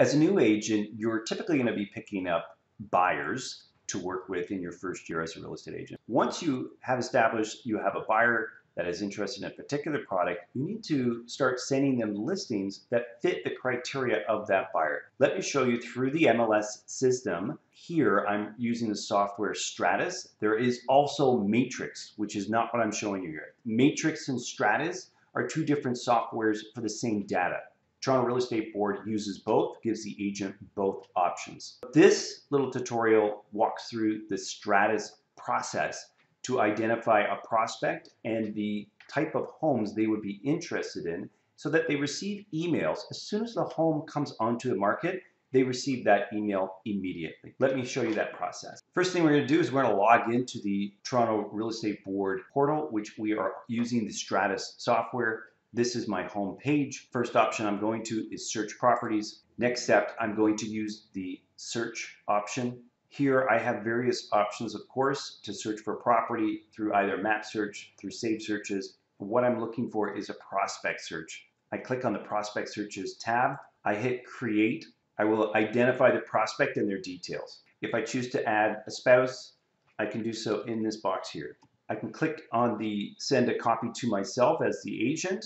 As a new agent, you're typically going to be picking up buyers to work with in your first year as a real estate agent. Once you have established you have a buyer that is interested in a particular product, you need to start sending them listings that fit the criteria of that buyer. Let me show you through the MLS system. Here I'm using the software Stratus. There is also Matrix, which is not what I'm showing you here. Matrix and Stratus are two different softwares for the same data. Toronto Real Estate Board uses both, gives the agent both options. This little tutorial walks through the Stratus process to identify a prospect and the type of homes they would be interested in so that they receive emails. As soon as the home comes onto the market, they receive that email immediately. Let me show you that process. First thing we're to do is we're to log into the Toronto Real Estate Board portal, which we are using the Stratus software. This is my home page. First option I'm going to is search properties. Next step, I'm going to use the search option. Here I have various options, of course, to search for property through either map search, through save searches. What I'm looking for is a prospect search. I click on the prospect searches tab. I hit create. I will identify the prospect and their details. If I choose to add a spouse, I can do so in this box here. I can click on the send a copy to myself as the agent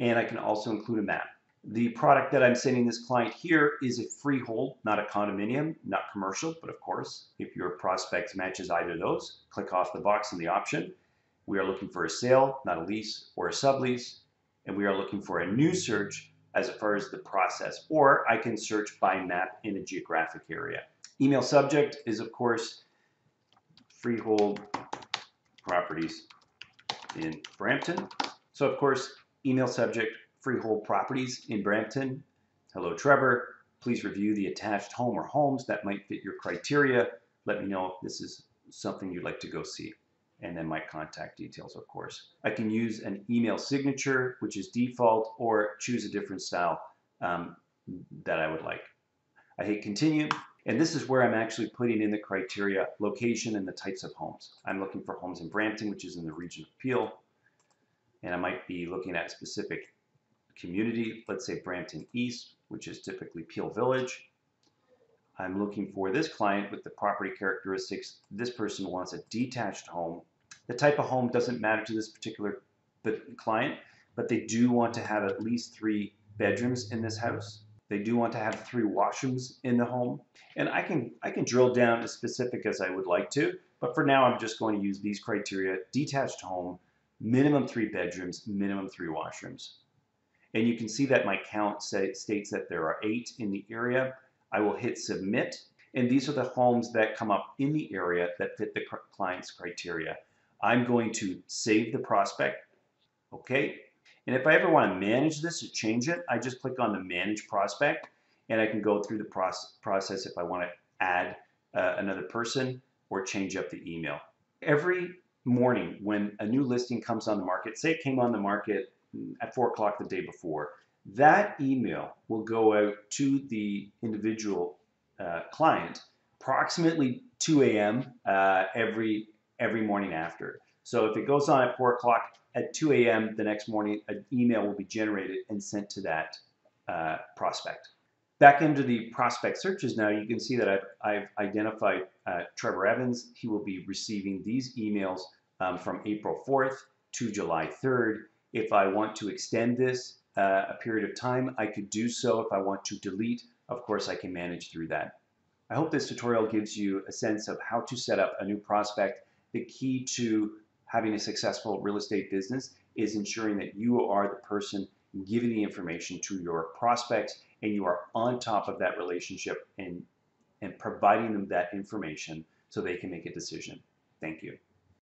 and I can also include a map. The product that I'm sending this client here is a freehold, not a condominium, not commercial, but of course, if your prospect matches either of those, click off the box in the option. We are looking for a sale, not a lease or a sublease, and we are looking for a new search as far as the process, or I can search by map in a geographic area. Email subject is, of course, freehold properties in Brampton. So, of course, Email subject, freehold properties in Brampton. Hello, Trevor. Please review the attached home or homes that might fit your criteria. Let me know if this is something you'd like to go see. And then my contact details, of course. I can use an email signature, which is default, or choose a different style um, that I would like. I hit continue. And this is where I'm actually putting in the criteria, location, and the types of homes. I'm looking for homes in Brampton, which is in the region of Peel and I might be looking at a specific community, let's say Brampton East, which is typically Peel Village. I'm looking for this client with the property characteristics. This person wants a detached home. The type of home doesn't matter to this particular client, but they do want to have at least three bedrooms in this house. They do want to have three washrooms in the home. And I can, I can drill down as specific as I would like to, but for now I'm just going to use these criteria, detached home, minimum three bedrooms, minimum three washrooms. And you can see that my count say, states that there are eight in the area. I will hit submit. And these are the homes that come up in the area that fit the client's criteria. I'm going to save the prospect. Okay. And if I ever want to manage this or change it, I just click on the manage prospect and I can go through the process if I want to add uh, another person or change up the email. Every morning when a new listing comes on the market, say it came on the market at 4 o'clock the day before, that email will go out to the individual uh, client approximately 2 a.m. Uh, every every morning after. So if it goes on at 4 o'clock, at 2 a.m. the next morning, an email will be generated and sent to that uh, prospect. Back into the prospect searches now, you can see that I've, I've identified uh, Trevor Evans. He will be receiving these emails um, from April 4th to July 3rd. If I want to extend this uh, a period of time, I could do so. If I want to delete, of course, I can manage through that. I hope this tutorial gives you a sense of how to set up a new prospect. The key to having a successful real estate business is ensuring that you are the person giving the information to your prospects and you are on top of that relationship and, and providing them that information so they can make a decision. Thank you.